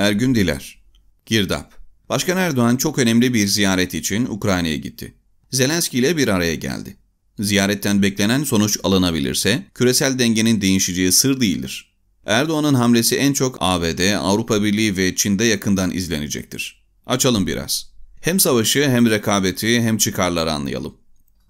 Ergün Diler Girdap Başkan Erdoğan çok önemli bir ziyaret için Ukrayna'ya gitti. Zelenski ile bir araya geldi. Ziyaretten beklenen sonuç alınabilirse küresel dengenin değişeceği sır değildir. Erdoğan'ın hamlesi en çok ABD, Avrupa Birliği ve Çin'de yakından izlenecektir. Açalım biraz. Hem savaşı hem rekabeti hem çıkarları anlayalım.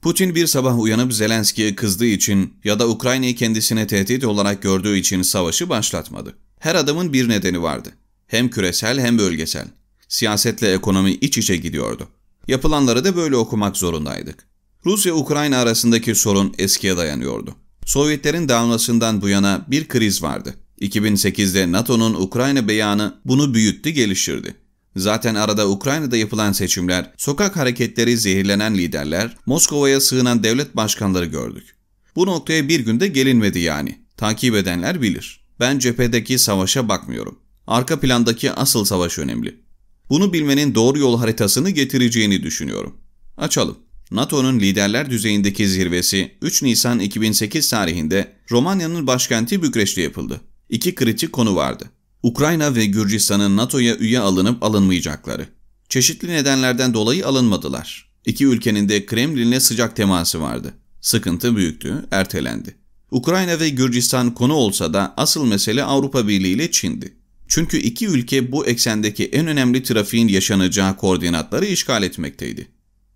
Putin bir sabah uyanıp Zelenski'ye kızdığı için ya da Ukrayna'yı kendisine tehdit olarak gördüğü için savaşı başlatmadı. Her adamın bir nedeni vardı. Hem küresel hem bölgesel. Siyasetle ekonomi iç içe gidiyordu. Yapılanları da böyle okumak zorundaydık. Rusya-Ukrayna arasındaki sorun eskiye dayanıyordu. Sovyetlerin dağılmasından bu yana bir kriz vardı. 2008'de NATO'nun Ukrayna beyanı bunu büyüttü, geliştirdi. Zaten arada Ukrayna'da yapılan seçimler, sokak hareketleri zehirlenen liderler, Moskova'ya sığınan devlet başkanları gördük. Bu noktaya bir günde gelinmedi yani. Takip edenler bilir. Ben cephedeki savaşa bakmıyorum. Arka plandaki asıl savaş önemli. Bunu bilmenin doğru yol haritasını getireceğini düşünüyorum. Açalım. NATO'nun liderler düzeyindeki zirvesi 3 Nisan 2008 tarihinde Romanya'nın başkenti Bükreş'te yapıldı. İki kritik konu vardı. Ukrayna ve Gürcistan'ın NATO'ya üye alınıp alınmayacakları. Çeşitli nedenlerden dolayı alınmadılar. İki ülkenin de Kremlin'le sıcak teması vardı. Sıkıntı büyüktü, ertelendi. Ukrayna ve Gürcistan konu olsa da asıl mesele Avrupa Birliği ile Çin'di. Çünkü iki ülke bu eksendeki en önemli trafiğin yaşanacağı koordinatları işgal etmekteydi.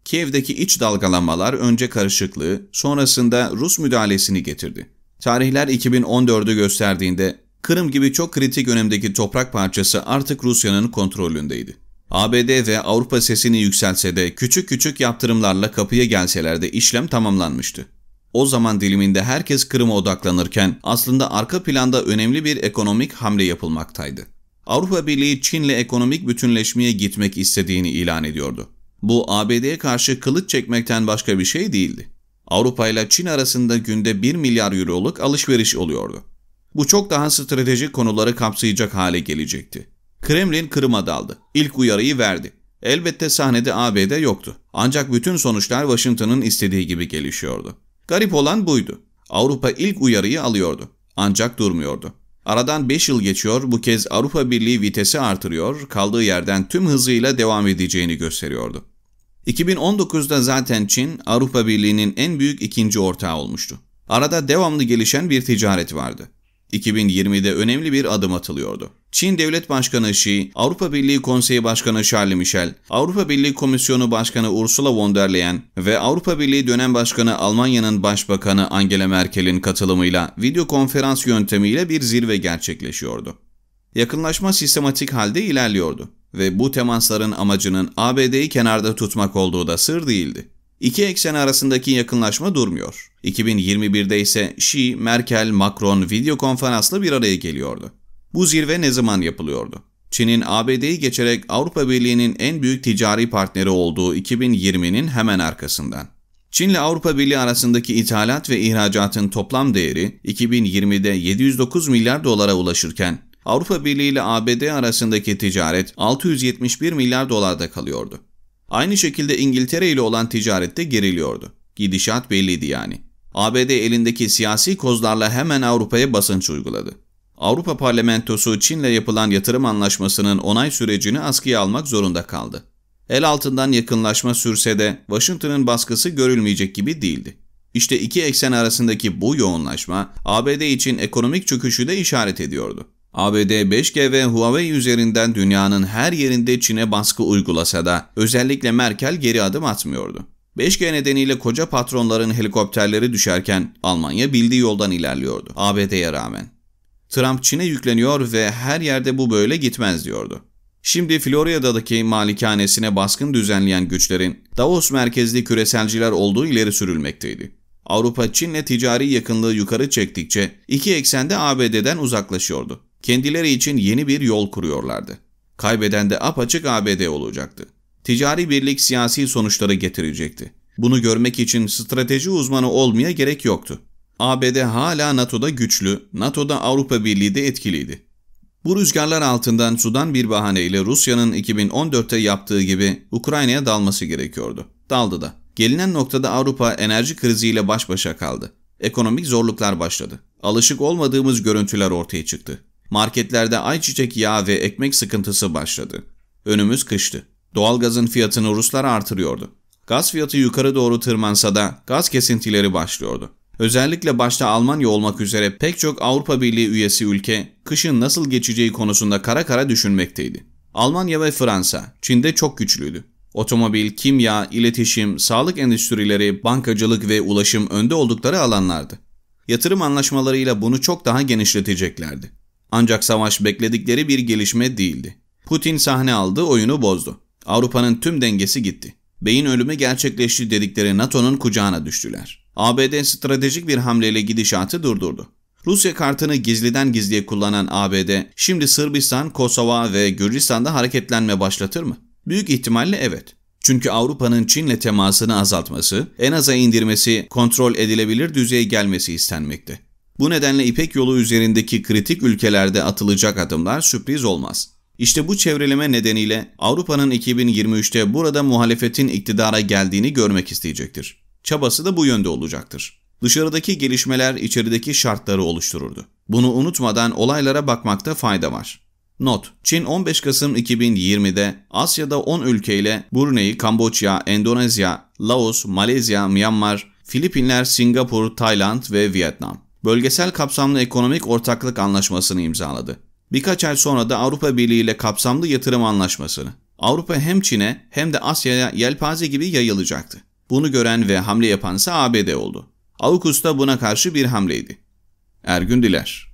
Kiev'deki iç dalgalanmalar önce karışıklığı, sonrasında Rus müdahalesini getirdi. Tarihler 2014'ü gösterdiğinde Kırım gibi çok kritik önemdeki toprak parçası artık Rusya'nın kontrolündeydi. ABD ve Avrupa sesini yükselse de küçük küçük yaptırımlarla kapıya gelseler de işlem tamamlanmıştı. O zaman diliminde herkes Kırım'a odaklanırken aslında arka planda önemli bir ekonomik hamle yapılmaktaydı. Avrupa Birliği Çin'le ekonomik bütünleşmeye gitmek istediğini ilan ediyordu. Bu ABD'ye karşı kılıç çekmekten başka bir şey değildi. Avrupa ile Çin arasında günde 1 milyar euroluk alışveriş oluyordu. Bu çok daha stratejik konuları kapsayacak hale gelecekti. Kremlin Kırım'a daldı. İlk uyarıyı verdi. Elbette sahnede ABD yoktu. Ancak bütün sonuçlar Washington'ın istediği gibi gelişiyordu. Garip olan buydu. Avrupa ilk uyarıyı alıyordu. Ancak durmuyordu. Aradan 5 yıl geçiyor, bu kez Avrupa Birliği vitesi artırıyor, kaldığı yerden tüm hızıyla devam edeceğini gösteriyordu. 2019'da zaten Çin, Avrupa Birliği'nin en büyük ikinci ortağı olmuştu. Arada devamlı gelişen bir ticaret vardı. 2020'de önemli bir adım atılıyordu. Çin Devlet Başkanı Xi, Avrupa Birliği Konseyi Başkanı Charles Michel, Avrupa Birliği Komisyonu Başkanı Ursula von der Leyen ve Avrupa Birliği dönem başkanı Almanya'nın Başbakanı Angela Merkel'in katılımıyla video konferans yöntemiyle bir zirve gerçekleşiyordu. Yakınlaşma sistematik halde ilerliyordu ve bu temasların amacının ABD'yi kenarda tutmak olduğu da sır değildi. İki eksen arasındaki yakınlaşma durmuyor. 2021'de ise Xi, Merkel, Macron video konferansla bir araya geliyordu. Bu zirve ne zaman yapılıyordu? Çin'in ABD'yi geçerek Avrupa Birliği'nin en büyük ticari partneri olduğu 2020'nin hemen arkasından. Çin ile Avrupa Birliği arasındaki ithalat ve ihracatın toplam değeri 2020'de 709 milyar dolara ulaşırken Avrupa Birliği ile ABD arasındaki ticaret 671 milyar dolarda kalıyordu. Aynı şekilde İngiltere ile olan ticarette geriliyordu. Gidişat belliydi yani. ABD elindeki siyasi kozlarla hemen Avrupa'ya basınç uyguladı. Avrupa Parlamentosu Çin'le yapılan yatırım anlaşmasının onay sürecini askıya almak zorunda kaldı. El altından yakınlaşma sürse de Washington'ın baskısı görülmeyecek gibi değildi. İşte iki eksen arasındaki bu yoğunlaşma ABD için ekonomik çöküşü de işaret ediyordu. ABD 5G ve Huawei üzerinden dünyanın her yerinde Çin'e baskı uygulasa da özellikle Merkel geri adım atmıyordu. 5G nedeniyle koca patronların helikopterleri düşerken Almanya bildiği yoldan ilerliyordu ABD'ye rağmen. Trump Çin'e yükleniyor ve her yerde bu böyle gitmez diyordu. Şimdi Florida'daki malikanesine baskın düzenleyen güçlerin Davos merkezli küreselciler olduğu ileri sürülmekteydi. Avrupa Çin'le ticari yakınlığı yukarı çektikçe iki eksende ABD'den uzaklaşıyordu. Kendileri için yeni bir yol kuruyorlardı. Kaybeden de apaçık ABD olacaktı. Ticari birlik siyasi sonuçları getirecekti. Bunu görmek için strateji uzmanı olmaya gerek yoktu. ABD hala NATO'da güçlü, NATO'da Avrupa Birliği de etkiliydi. Bu rüzgarlar altından sudan bir bahaneyle Rusya'nın 2014'te yaptığı gibi Ukrayna'ya dalması gerekiyordu. Daldı da. Gelinen noktada Avrupa enerji kriziyle baş başa kaldı. Ekonomik zorluklar başladı. Alışık olmadığımız görüntüler ortaya çıktı. Marketlerde ayçiçek yağı ve ekmek sıkıntısı başladı. Önümüz kıştı. Doğalgazın fiyatını Ruslar artırıyordu. Gaz fiyatı yukarı doğru tırmansa da gaz kesintileri başlıyordu. Özellikle başta Almanya olmak üzere pek çok Avrupa Birliği üyesi ülke kışın nasıl geçeceği konusunda kara kara düşünmekteydi. Almanya ve Fransa Çin'de çok güçlüydü. Otomobil, kimya, iletişim, sağlık endüstrileri, bankacılık ve ulaşım önde oldukları alanlardı. Yatırım anlaşmalarıyla bunu çok daha genişleteceklerdi. Ancak savaş bekledikleri bir gelişme değildi. Putin sahne aldı, oyunu bozdu. Avrupa'nın tüm dengesi gitti. Beyin ölümü gerçekleşti dedikleri NATO'nun kucağına düştüler. ABD stratejik bir hamleyle gidişatı durdurdu. Rusya kartını gizliden gizliye kullanan ABD, şimdi Sırbistan, Kosova ve Gürcistan'da hareketlenme başlatır mı? Büyük ihtimalle evet. Çünkü Avrupa'nın Çin'le temasını azaltması, en aza indirmesi, kontrol edilebilir düzeye gelmesi istenmekte. Bu nedenle İpek yolu üzerindeki kritik ülkelerde atılacak adımlar sürpriz olmaz. İşte bu çevreleme nedeniyle Avrupa'nın 2023'te burada muhalefetin iktidara geldiğini görmek isteyecektir. Çabası da bu yönde olacaktır. Dışarıdaki gelişmeler içerideki şartları oluştururdu. Bunu unutmadan olaylara bakmakta fayda var. Not: Çin 15 Kasım 2020'de Asya'da 10 ülkeyle Brunei, Kamboçya, Endonezya, Laos, Malezya, Myanmar, Filipinler, Singapur, Tayland ve Vietnam bölgesel kapsamlı ekonomik ortaklık anlaşmasını imzaladı. Birkaç ay sonra da Avrupa Birliği ile kapsamlı yatırım anlaşmasını. Avrupa hem Çin'e hem de Asya'ya yelpaze gibi yayılacaktı. Bunu gören ve hamle yapansa ABD oldu. AUKUS da buna karşı bir hamleydi. Ergün Diler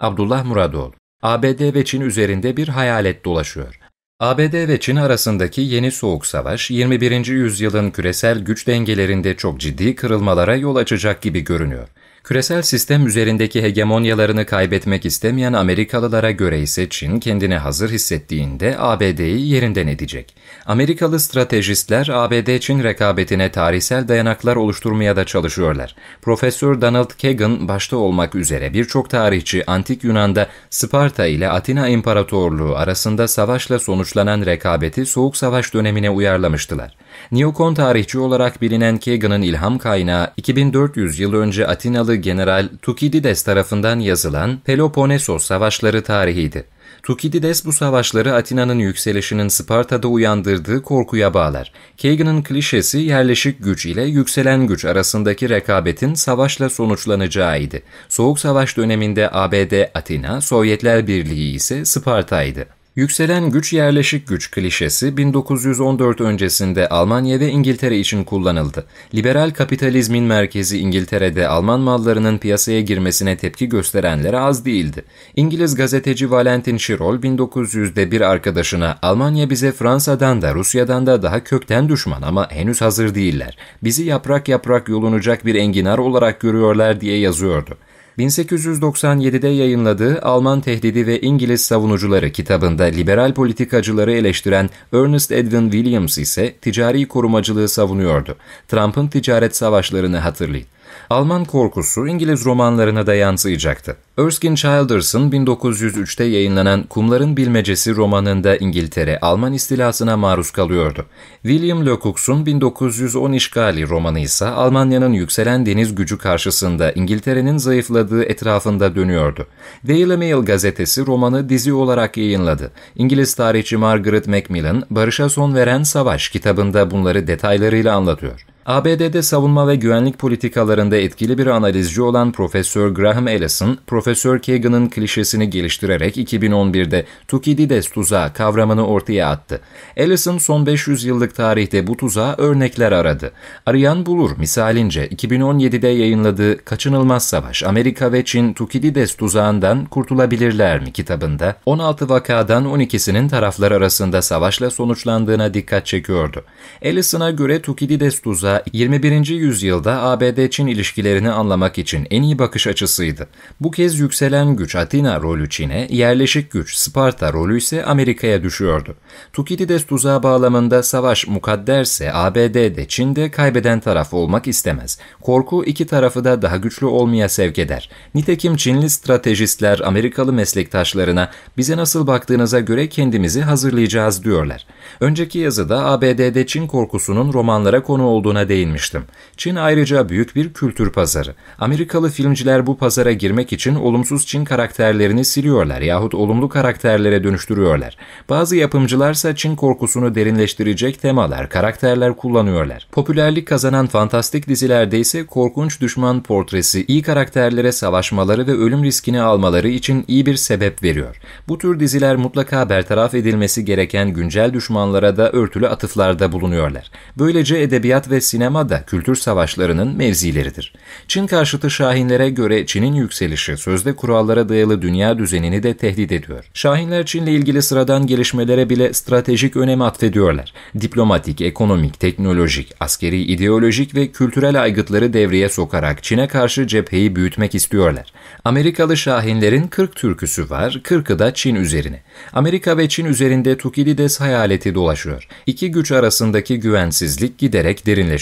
Abdullah Muradoğlu ABD ve Çin üzerinde bir hayalet dolaşıyor. ABD ve Çin arasındaki yeni soğuk savaş, 21. yüzyılın küresel güç dengelerinde çok ciddi kırılmalara yol açacak gibi görünüyor. Küresel sistem üzerindeki hegemonyalarını kaybetmek istemeyen Amerikalılara göre ise Çin kendini hazır hissettiğinde ABD'yi yerinden edecek. Amerikalı stratejistler ABD-Çin rekabetine tarihsel dayanaklar oluşturmaya da çalışıyorlar. Profesör Donald Kagan başta olmak üzere birçok tarihçi Antik Yunan'da Sparta ile Atina İmparatorluğu arasında savaşla sonuçlanan rekabeti Soğuk Savaş dönemine uyarlamıştılar. Neokon tarihçi olarak bilinen Kagan'ın ilham kaynağı 2400 yıl önce Atinalı General Tukidides tarafından yazılan Peloponnesos Savaşları tarihiydi. Tukidides bu savaşları Atina'nın yükselişinin Sparta'da uyandırdığı korkuya bağlar. Kagan'ın klişesi yerleşik güç ile yükselen güç arasındaki rekabetin savaşla sonuçlanacağıydı. Soğuk Savaş döneminde ABD Atina, Sovyetler Birliği ise Sparta'ydı. Yükselen güç yerleşik güç klişesi 1914 öncesinde Almanya ve İngiltere için kullanıldı. Liberal kapitalizmin merkezi İngiltere'de Alman mallarının piyasaya girmesine tepki gösterenler az değildi. İngiliz gazeteci Valentin Schirol 1900'de bir arkadaşına Almanya bize Fransa'dan da Rusya'dan da daha kökten düşman ama henüz hazır değiller. Bizi yaprak yaprak yolunacak bir enginar olarak görüyorlar diye yazıyordu. 1897'de yayınladığı Alman Tehdidi ve İngiliz Savunucuları kitabında liberal politikacıları eleştiren Ernest Edwin Williams ise ticari korumacılığı savunuyordu. Trump'ın ticaret savaşlarını hatırlayın. Alman korkusu İngiliz romanlarına da yansıyacaktı. Erskine Childers'ın 1903'te yayınlanan Kumların Bilmecesi romanında İngiltere Alman istilasına maruz kalıyordu. William Lecoux'un 1910 işgali romanı ise Almanya'nın yükselen deniz gücü karşısında İngiltere'nin zayıfladığı etrafında dönüyordu. Daily Mail gazetesi romanı dizi olarak yayınladı. İngiliz tarihçi Margaret Macmillan, Barış'a Son Veren Savaş kitabında bunları detaylarıyla anlatıyor. ABD'de savunma ve güvenlik politikalarında etkili bir analizci olan Profesör Graham Allison, Profesör Kagan'ın klişesini geliştirerek 2011'de Tukidides tuzağı kavramını ortaya attı. Allison son 500 yıllık tarihte bu tuzağa örnekler aradı. Arayan bulur misalince 2017'de yayınladığı Kaçınılmaz Savaş, Amerika ve Çin Tukidides tuzağından kurtulabilirler mi kitabında 16 vakadan 12'sinin taraflar arasında savaşla sonuçlandığına dikkat çekiyordu. Allison'a göre Tukidides tuzağı 21. yüzyılda ABD-Çin ilişkilerini anlamak için en iyi bakış açısıydı. Bu kez yükselen güç Atina rolü Çin'e, yerleşik güç Sparta rolü ise Amerika'ya düşüyordu. Tukidides tuzağı bağlamında savaş mukadderse ABD'de Çin'de kaybeden taraf olmak istemez. Korku iki tarafı da daha güçlü olmaya sevk eder. Nitekim Çinli stratejistler Amerikalı meslektaşlarına bize nasıl baktığınıza göre kendimizi hazırlayacağız diyorlar. Önceki yazıda ABD'de Çin korkusunun romanlara konu olduğuna olduğuna değinmiştim. Çin ayrıca büyük bir kültür pazarı. Amerikalı filmciler bu pazara girmek için olumsuz Çin karakterlerini siliyorlar yahut olumlu karakterlere dönüştürüyorlar. Bazı yapımcılarsa Çin korkusunu derinleştirecek temalar, karakterler kullanıyorlar. Popülerlik kazanan fantastik dizilerde ise korkunç düşman portresi iyi karakterlere savaşmaları ve ölüm riskini almaları için iyi bir sebep veriyor. Bu tür diziler mutlaka bertaraf edilmesi gereken güncel düşmanlara da örtülü atıflarda bulunuyorlar. Böylece edebiyat ve sinema da kültür savaşlarının mevzileridir. Çin karşıtı Şahinlere göre Çin'in yükselişi sözde kurallara dayalı dünya düzenini de tehdit ediyor. Şahinler Çin'le ilgili sıradan gelişmelere bile stratejik önem atfediyorlar. Diplomatik, ekonomik, teknolojik, askeri, ideolojik ve kültürel aygıtları devreye sokarak Çin'e karşı cepheyi büyütmek istiyorlar. Amerikalı Şahinlerin 40 türküsü var, 40'ı da Çin üzerine. Amerika ve Çin üzerinde Tukidides hayaleti dolaşıyor. İki güç arasındaki güvensizlik giderek derinleşiyor.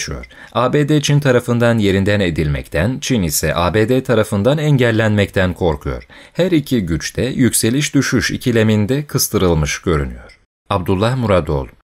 ABD Çin tarafından yerinden edilmekten, Çin ise ABD tarafından engellenmekten korkuyor. Her iki güç de yükseliş düşüş ikileminde kıstırılmış görünüyor. Abdullah Muradoğlu